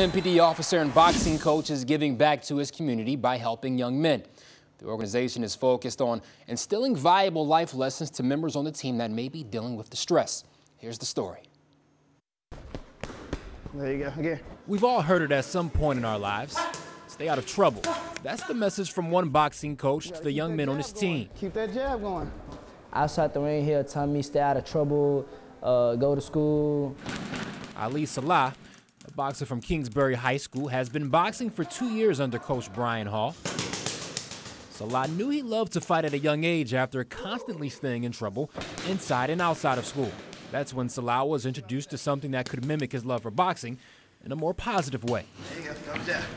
An MPD officer and boxing coach is giving back to his community by helping young men. The organization is focused on instilling valuable life lessons to members on the team that may be dealing with distress. Here's the story. There you go, again. We've all heard it at some point in our lives. Stay out of trouble. That's the message from one boxing coach to the young men on his team. Keep that jab going. Outside the ring here telling me stay out of trouble, uh, go to school. Ali Salah, a boxer from Kingsbury High School, has been boxing for two years under coach Brian Hall. Salah knew he loved to fight at a young age after constantly staying in trouble inside and outside of school. That's when Salah was introduced to something that could mimic his love for boxing in a more positive way.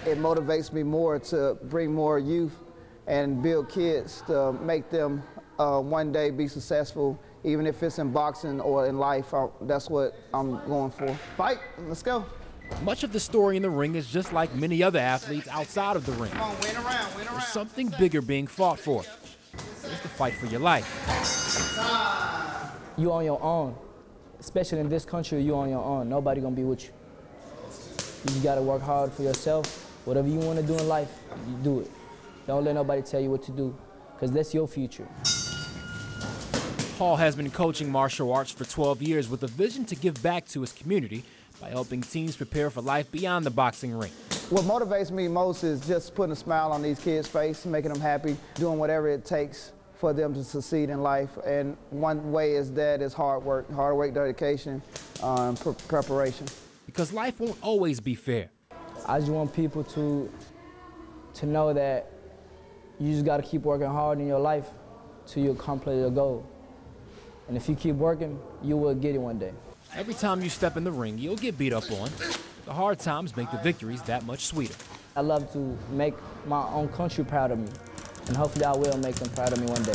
It motivates me more to bring more youth and build kids to make them uh, one day be successful, even if it's in boxing or in life. I, that's what I'm going for. Fight, let's go. Much of the story in the ring is just like many other athletes outside of the ring. Come on, win around, win around. There's something bigger being fought for. It's the fight for your life. You on your own. Especially in this country, you on your own. Nobody gonna be with you. You gotta work hard for yourself. Whatever you wanna do in life, you do it. Don't let nobody tell you what to do, because that's your future. Hall has been coaching martial arts for 12 years with a vision to give back to his community by helping teams prepare for life beyond the boxing ring. What motivates me most is just putting a smile on these kids' face, making them happy, doing whatever it takes for them to succeed in life. And one way is that is hard work, hard work, dedication, um, pre preparation. Because life won't always be fair. I just want people to to know that you just gotta keep working hard in your life till you accomplish your goal. And if you keep working, you will get it one day. Every time you step in the ring, you'll get beat up on. The hard times make the victories that much sweeter. I love to make my own country proud of me, and hopefully I will make them proud of me one day.